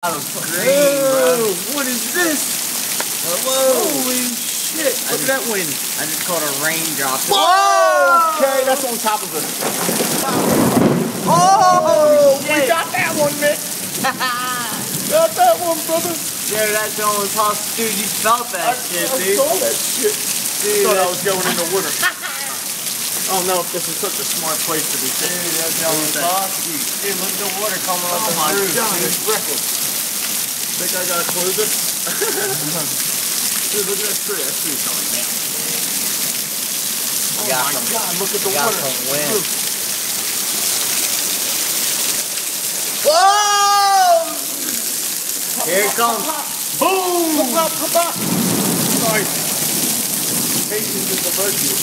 That green, bro. What is this? Whoa. Holy shit. Look at that wind. I just caught a raindrop. Whoa! Okay, that's on top of us. Oh, We got that one, Mick. got that one, brother. Dude, that's almost hot. Dude, you felt that shit, I dude. saw that shit. Dude, thought I was going in the winter. I don't know if this is such a smart place to be sitting. Dude, that's What do you almost think? hot. Dude, look at the water coming off Oh the my roof, god, it's reckless. Think I gotta close it? Dude, look at that tree. That tree's going down. Oh my some- god, look at the got water. some wind. Look. Whoa! Here it comes. Boom! Come up, come up. Sorry. Patience is a virtue.